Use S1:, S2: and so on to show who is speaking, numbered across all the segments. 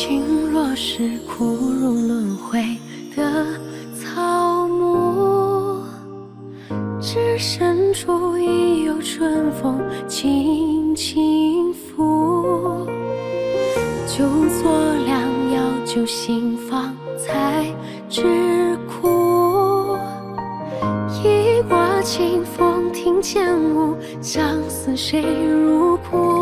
S1: 情若是枯荣轮回的草木枝深处已有春风轻轻拂酒作良药酒醒方才知苦。一挂清风庭前舞相思谁入骨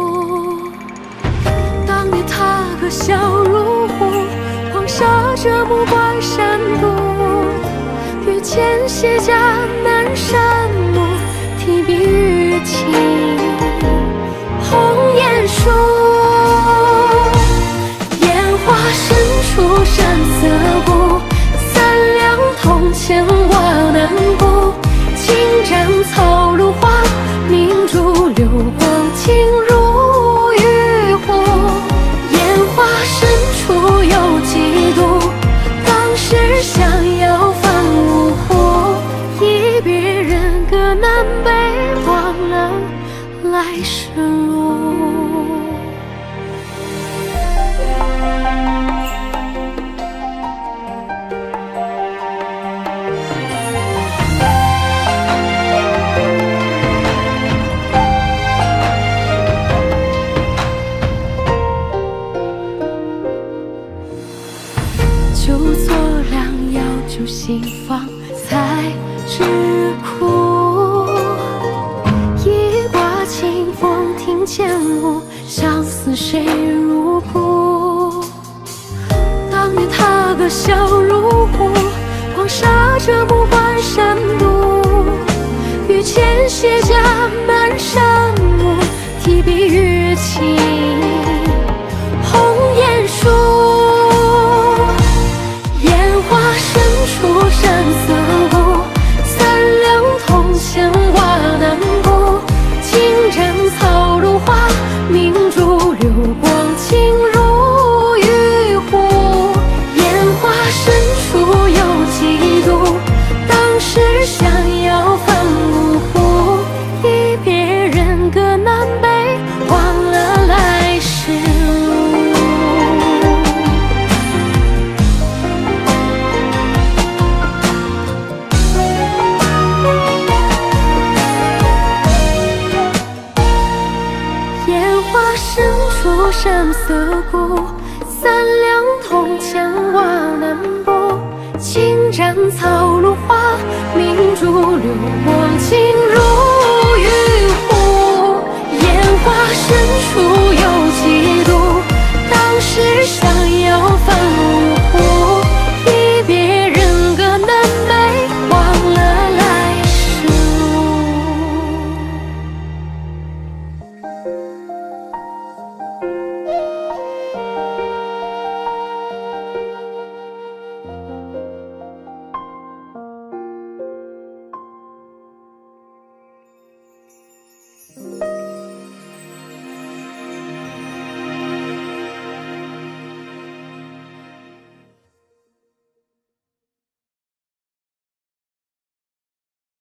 S1: 着目关山渡。欲笺写家南山暮，提笔欲起红颜书。烟花深处山色古，三两铜钱瓦难补。轻沾草爱是路。就做良药救心房，才知谁入骨？当年他的笑如虎，黄沙着目关山渡。欲笺写山色古，三两铜钱瓦难补。青毡草露花，明珠流光